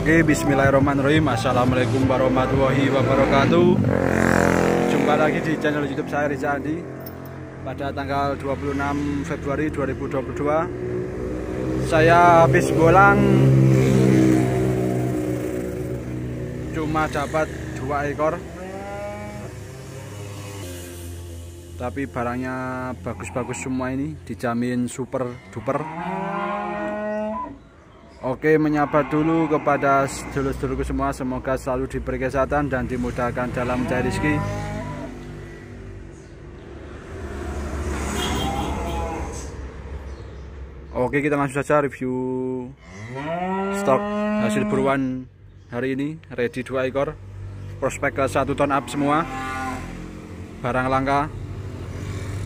Oke, bismillahirrahmanirrahim. Assalamualaikum warahmatullahi wabarakatuh. Jumpa lagi di channel YouTube saya Riza Andi pada tanggal 26 Februari 2022. Saya habis bolang cuma dapat dua ekor. Tapi barangnya bagus-bagus semua ini, dijamin super duper. Oke menyapa dulu kepada sedulur-sedulurku semua. Semoga selalu diberi kesehatan dan dimudahkan dalam mencari rezeki. Oke kita langsung saja review stok hasil buruan hari ini. Ready 2 ekor. Prospek ke 1 ton up semua. Barang langka.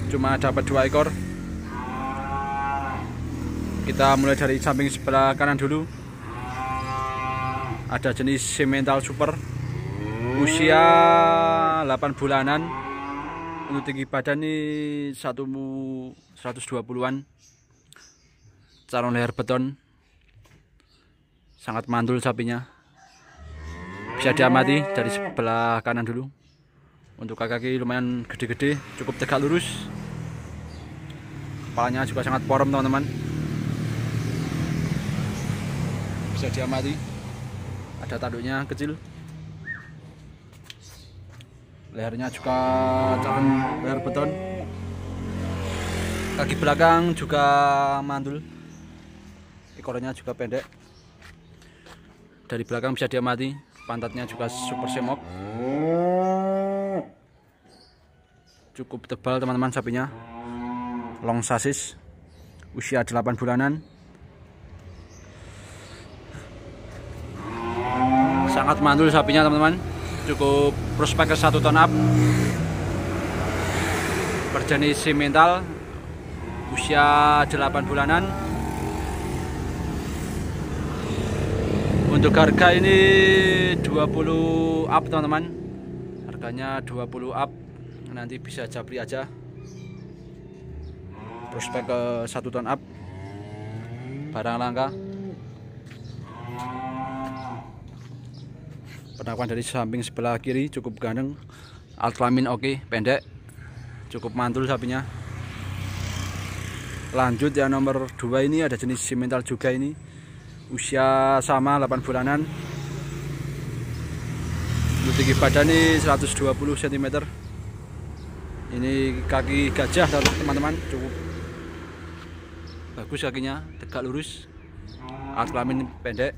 Cuma dapat 2 ekor kita mulai dari samping sebelah kanan dulu. Ada jenis semental super. Usia 8 bulanan. Untuk tinggi badan ini 120-an calon leher beton. Sangat mantul sapinya. Bisa diamati dari sebelah kanan dulu. Untuk kaki lumayan gede-gede cukup tegak lurus. Kepalanya juga sangat porom teman-teman bisa diamati. Ada tanduknya kecil. Lehernya juga calon leher beton. Kaki belakang juga mandul. Ekornya juga pendek. Dari belakang bisa diamati. Pantatnya juga super semok. Cukup tebal teman-teman sapinya. Long sasis usia 8 bulanan sangat mantul sapinya teman-teman. Cukup prospek ke satu ton up. Berjenis simental usia 8 bulanan. Untuk harga ini 20 up teman-teman. Harganya 20 up. Nanti bisa japri aja. Prospek ke satu ton up. Barang langka penakuan dari samping sebelah kiri cukup ganteng alt kelamin oke pendek. Cukup mantul sapinya. Lanjut yang nomor 2 ini ada jenis simental juga ini. Usia sama 8 bulanan. Tinggi badan ini 120 cm ini kaki gajah teman-teman cukup bagus kakinya tegak lurus. Alt kelamin pendek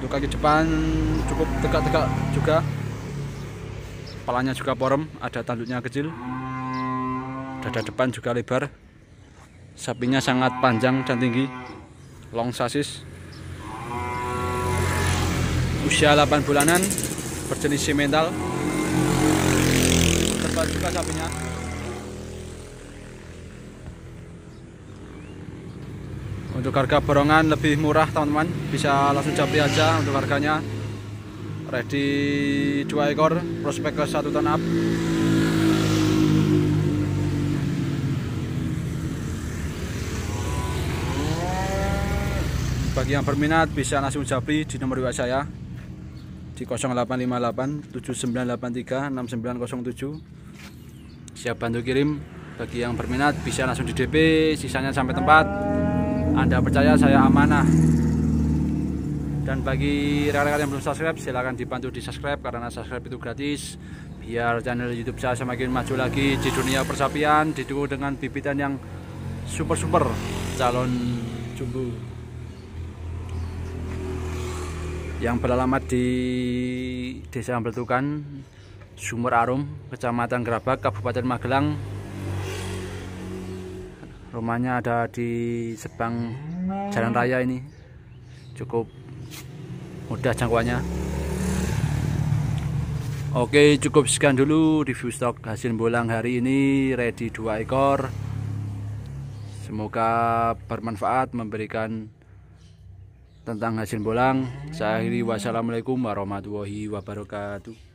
untuk kaki depan cukup tegak-tegak juga. Kepalanya juga porem ada tanduknya kecil. Dada depan juga lebar. Sapinya sangat panjang dan tinggi. Long sasis. Usia 8 bulanan berjenis simental tebal juga sapinya untuk harga borongan lebih murah teman-teman. Bisa langsung japri aja untuk harganya. Ready 2 ekor prospek ke 1 ton up. Bagi yang berminat bisa langsung japri di nomor WA saya. Di 0858 7983 6907 siap bantu kirim. Bagi yang berminat bisa langsung di DP sisanya sampai tempat anda percaya saya amanah. Dan bagi rekan-rekan yang belum subscribe, silahkan dibantu di subscribe karena subscribe itu gratis. Biar channel YouTube saya semakin maju lagi di dunia persapian, didukung dengan bibitan yang super-super calon jumbo yang beralamat di Desa Ambletukan, Sumber Arum, Kecamatan Gerabak, Kabupaten Magelang, rumahnya ada di Sebang Jalan Raya ini. Cukup mudah jangkauannya. Oke cukup sekian dulu review stok hasil bolang hari ini ready 2 ekor. Semoga bermanfaat memberikan tentang hasil bolang. Saya akhiri. Wassalamualaikum warahmatullahi wabarakatuh